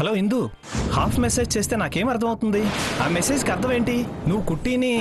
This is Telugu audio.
హలో ఇందు హాఫ్ మెసేజ్ చేస్తే నాకేం అర్థమవుతుంది? ఆ మెసేజ్కి అర్థం ఏంటి? నువ్వు కుట్టిని